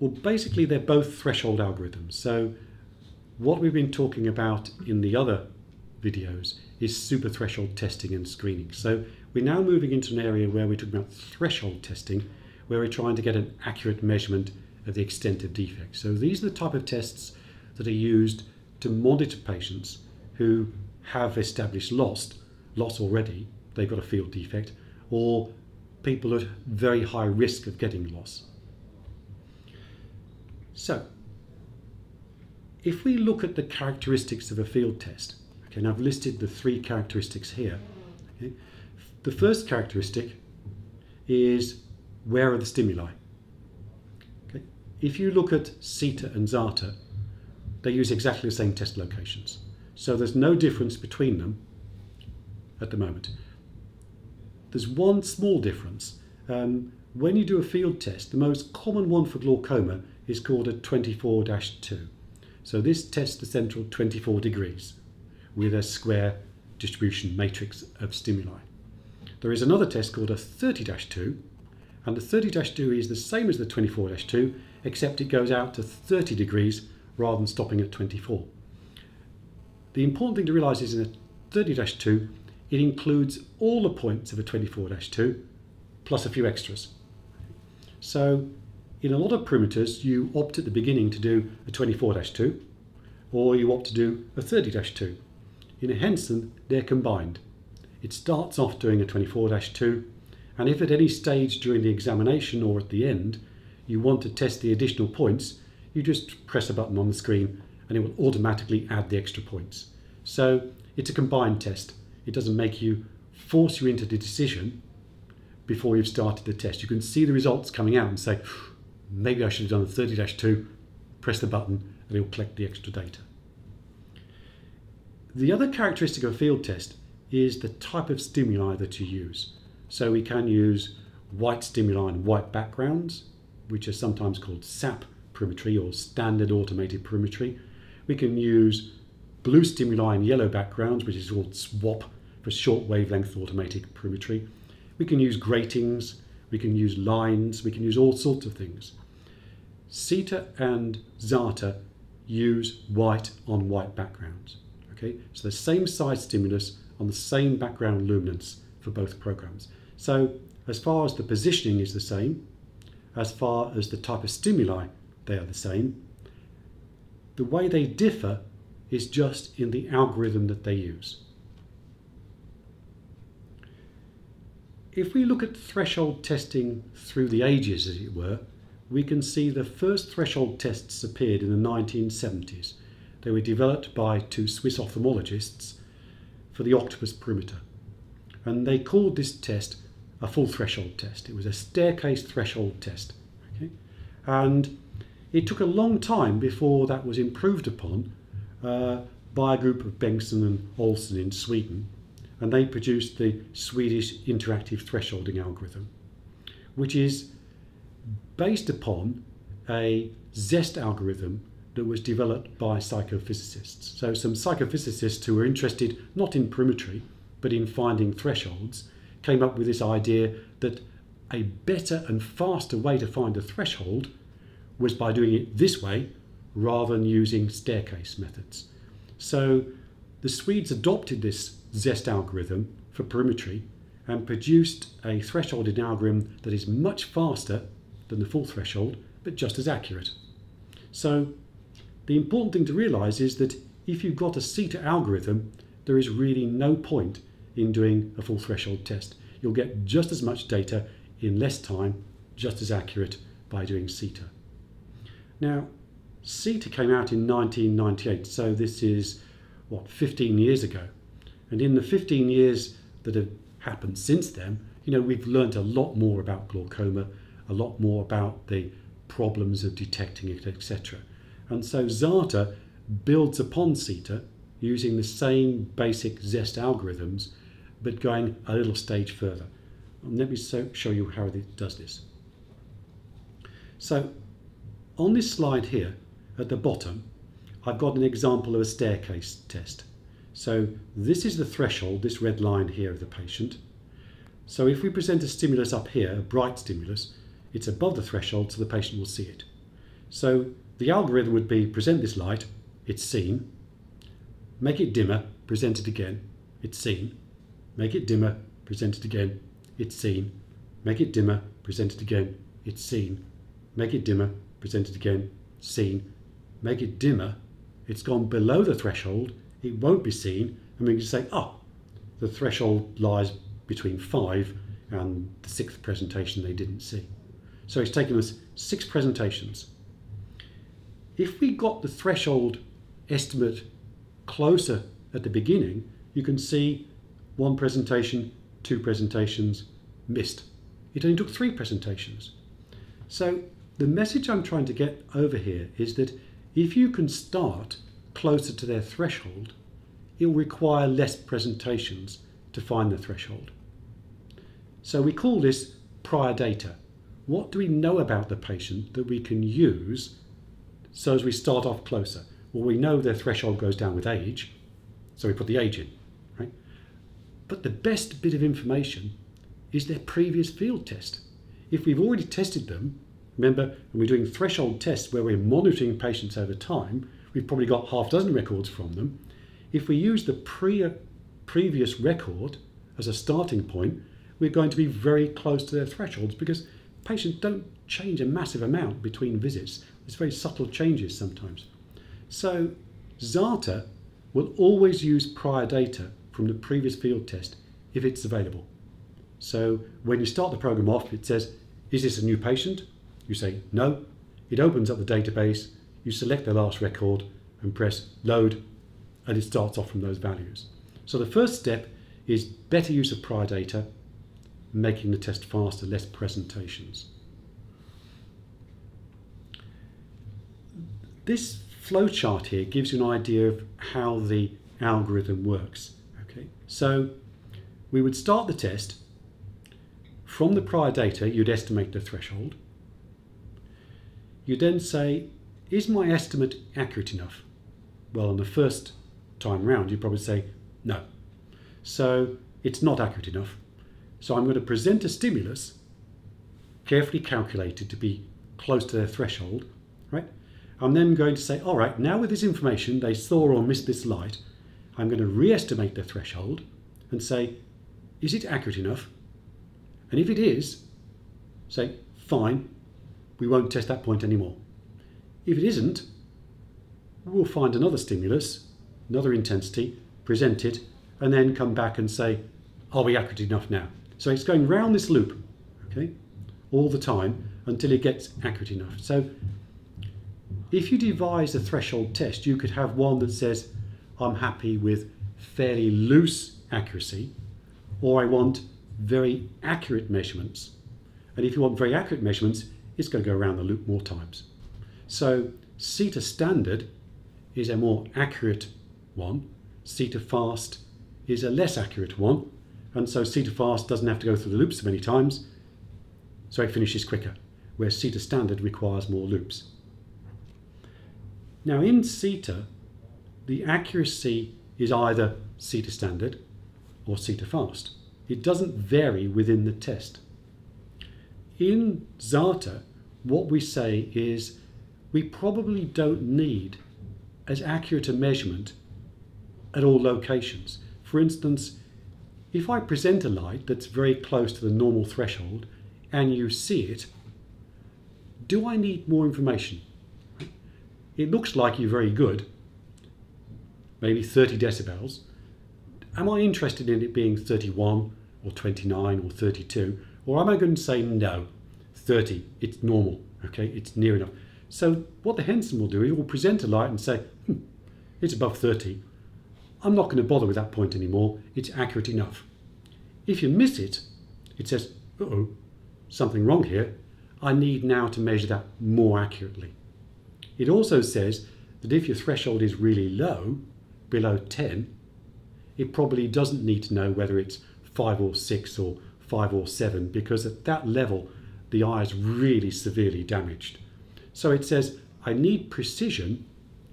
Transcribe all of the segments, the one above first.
Well, basically, they're both threshold algorithms. So, what we've been talking about in the other videos is super threshold testing and screening. So, we're now moving into an area where we're talking about threshold testing, where we're trying to get an accurate measurement of the extent of defect. So, these are the type of tests that are used to monitor patients who have established loss, loss already, they've got a field defect, or people at very high risk of getting loss. So, if we look at the characteristics of a field test, okay, and I've listed the three characteristics here. Okay, the first characteristic is where are the stimuli? Okay, if you look at SITA and ZATA, they use exactly the same test locations. So there's no difference between them at the moment. There's one small difference. Um, when you do a field test, the most common one for glaucoma is called a 24-2. So this tests the central 24 degrees with a square distribution matrix of stimuli. There is another test called a 30-2 and the 30-2 is the same as the 24-2 except it goes out to 30 degrees rather than stopping at 24. The important thing to realise is in a 30-2 it includes all the points of a 24-2 plus a few extras. So in a lot of perimeters, you opt at the beginning to do a 24-2 or you opt to do a 30-2. In a Henson, they're combined. It starts off doing a 24-2 and if at any stage during the examination or at the end you want to test the additional points, you just press a button on the screen and it will automatically add the extra points. So it's a combined test. It doesn't make you force you into the decision before you've started the test. You can see the results coming out and say, maybe I should have done the 30-2, press the button and it will collect the extra data. The other characteristic of a field test is the type of stimuli that you use. So we can use white stimuli and white backgrounds, which are sometimes called SAP perimetry or standard automated perimetry. We can use blue stimuli and yellow backgrounds, which is called SWAP for short wavelength automated perimetry. We can use gratings, we can use lines, we can use all sorts of things. SITA and Zata use white on white backgrounds. Okay, so the same size stimulus on the same background luminance for both programs. So as far as the positioning is the same, as far as the type of stimuli, they are the same. The way they differ is just in the algorithm that they use. If we look at threshold testing through the ages, as it were, we can see the first threshold tests appeared in the 1970s. They were developed by two Swiss ophthalmologists for the octopus perimeter. And they called this test a full threshold test. It was a staircase threshold test. Okay? And it took a long time before that was improved upon uh, by a group of Bengtsson and Olsson in Sweden. And they produced the Swedish interactive thresholding algorithm, which is based upon a ZEST algorithm that was developed by psychophysicists. So some psychophysicists who were interested not in perimetry, but in finding thresholds, came up with this idea that a better and faster way to find a threshold was by doing it this way rather than using staircase methods. So the Swedes adopted this ZEST algorithm for perimetry and produced a thresholding algorithm that is much faster than the full threshold, but just as accurate. So the important thing to realize is that if you've got a SITA algorithm, there is really no point in doing a full threshold test. You'll get just as much data in less time, just as accurate by doing SITA. Now, SITA came out in 1998, so this is, what, 15 years ago. And in the 15 years that have happened since then, you know, we've learned a lot more about glaucoma, a lot more about the problems of detecting it, etc. And so ZATA builds upon SITA using the same basic ZEST algorithms, but going a little stage further. And let me show you how it does this. So on this slide here, at the bottom, I've got an example of a staircase test. So this is the threshold, this red line here of the patient. So if we present a stimulus up here, a bright stimulus, it's above the threshold so the patient will see it. So the algorithm would be present this light, it's seen, make it dimmer, present it again, it's seen, make it dimmer, present it again, it's seen, make it dimmer, present it again, it's seen, make it dimmer, present it again, seen, make it dimmer, it's gone below the threshold, it won't be seen, and we can say, oh, the threshold lies between 5 and the sixth presentation they didn't see. So it's taken us six presentations. If we got the threshold estimate closer at the beginning, you can see one presentation, two presentations missed. It only took three presentations. So the message I'm trying to get over here is that if you can start closer to their threshold, it will require less presentations to find the threshold. So we call this prior data. What do we know about the patient that we can use so as we start off closer? Well, we know their threshold goes down with age, so we put the age in, right? But the best bit of information is their previous field test. If we've already tested them, remember, and we're doing threshold tests where we're monitoring patients over time, we've probably got half a dozen records from them. If we use the pre uh, previous record as a starting point, we're going to be very close to their thresholds because patients don't change a massive amount between visits. There's very subtle changes sometimes. So Zata will always use prior data from the previous field test if it's available. So when you start the program off, it says, is this a new patient? You say no. It opens up the database, you select the last record and press load and it starts off from those values. So the first step is better use of prior data, making the test faster, less presentations. This flowchart here gives you an idea of how the algorithm works. Okay, so we would start the test. From the prior data, you'd estimate the threshold. You then say, is my estimate accurate enough? Well, on the first time round, you'd probably say, no. So it's not accurate enough. So I'm going to present a stimulus carefully calculated to be close to their threshold, right? I'm then going to say, all right, now with this information, they saw or missed this light, I'm going to re-estimate the threshold and say, is it accurate enough? And if it is, say, fine, we won't test that point anymore. If it isn't, we'll find another stimulus, another intensity, present it, and then come back and say, are we accurate enough now? So it's going round this loop, okay, all the time until it gets accurate enough. So if you devise a threshold test, you could have one that says, I'm happy with fairly loose accuracy, or I want very accurate measurements. And if you want very accurate measurements, it's going to go around the loop more times. So SITA standard is a more accurate one. SITA fast is a less accurate one. And so SITA fast doesn't have to go through the loops so many times, so it finishes quicker, where SITA standard requires more loops. Now in SITA, the accuracy is either SITA standard or SITA fast. It doesn't vary within the test. In Zata, what we say is we probably don't need as accurate a measurement at all locations. For instance, if I present a light that's very close to the normal threshold and you see it, do I need more information? It looks like you're very good, maybe 30 decibels. Am I interested in it being 31 or 29 or 32? Or am I going to say no, 30, it's normal, okay, it's near enough. So what the Henson will do, he will present a light and say, hmm, it's above 30. I'm not going to bother with that point anymore, it's accurate enough. If you miss it, it says, uh-oh, something wrong here. I need now to measure that more accurately. It also says that if your threshold is really low, below 10, it probably doesn't need to know whether it's 5 or 6 or 5 or 7 because at that level the eye is really severely damaged. So it says I need precision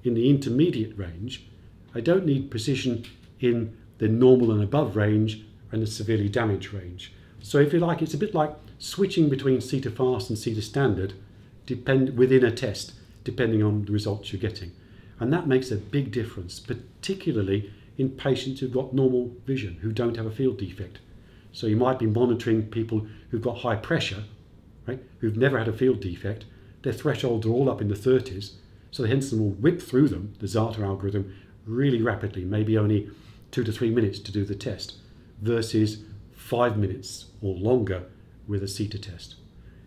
in the intermediate range. I don't need precision in the normal and above range and the severely damaged range. So if you like, it's a bit like switching between SITA fast and SITA standard depend within a test. depending on the results you're getting. And that makes a big difference, particularly in patients who've got normal vision, who don't have a field defect. So you might be monitoring people who've got high pressure, right, who've never had a field defect. Their thresholds are all up in the 30s, so the Henson will whip through them, the ZATA algorithm, really rapidly, maybe only two to three minutes to do the test, versus five minutes or longer with a SITA test.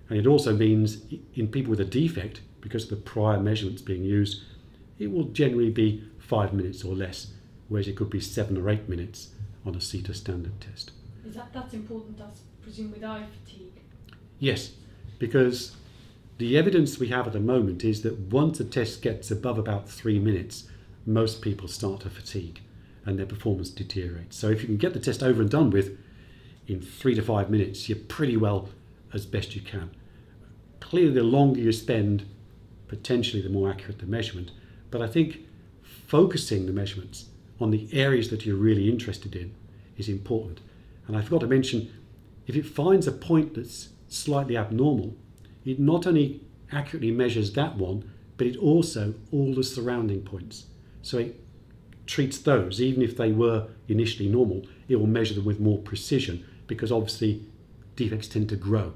And it also means in people with a defect, because of the prior measurements being used, it will generally be five minutes or less, whereas it could be seven or eight minutes on a SITA standard test. Is that that's important, I presume, with eye fatigue? Yes, because the evidence we have at the moment is that once a test gets above about three minutes, most people start to fatigue and their performance deteriorates. So if you can get the test over and done with in three to five minutes, you're pretty well as best you can. Clearly, the longer you spend, potentially the more accurate the measurement. But I think focusing the measurements on the areas that you're really interested in is important. And I forgot to mention, if it finds a point that's slightly abnormal, it not only accurately measures that one, but it also all the surrounding points. So it treats those, even if they were initially normal, it will measure them with more precision because obviously defects tend to grow